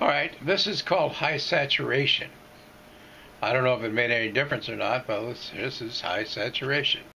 All right, this is called high saturation. I don't know if it made any difference or not, but this is high saturation.